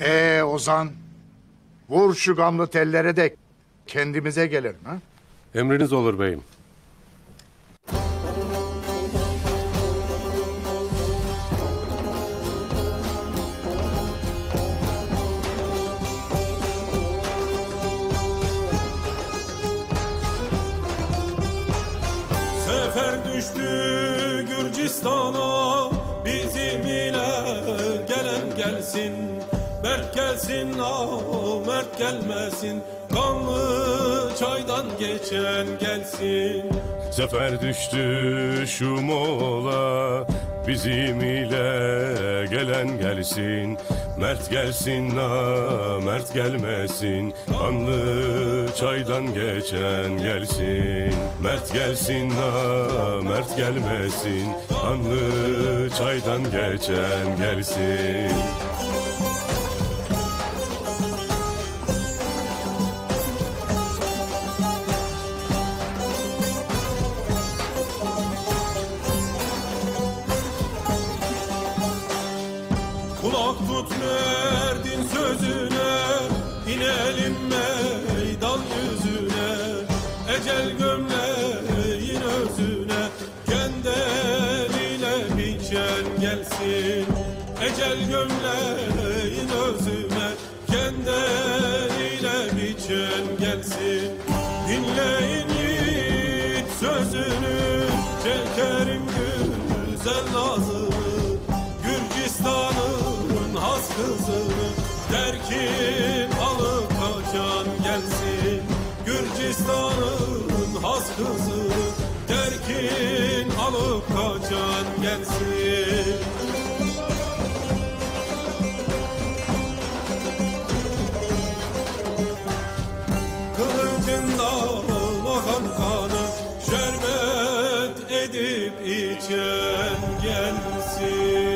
Ee Ozan, vur şu gamlı tellere de kendimize gelelim ha. Emriniz olur beyim. Sefer düştü Gürcistan'a Bizim ile gelen gelsin Mert gelsin ah mert gelmesin. Kanlı çaydan geçen gelsin. Sefer düştü şu mola Bizim ile gelen gelsin. Mert gelsin na mert gelmesin. Kanlı çaydan geçen gelsin. Mert gelsin na mert gelmesin. Kanlı çaydan geçen gelsin Kulak tut Mert'in sözüne inelim meydan yüzüne. Ecel gömleğin özüne Kendiliyle biçen gelsin. Ecel gömleğin özüne Kendiliyle biçen gelsin. Dinleyin yiğit sözünü Çekerim güzel nazını Derkin alıp kaçan gelsin. Gürcistan'ın has kızını Derkin alıp kaçan gelsin Kılıcından akan kanı Şerbet edip içen gelsin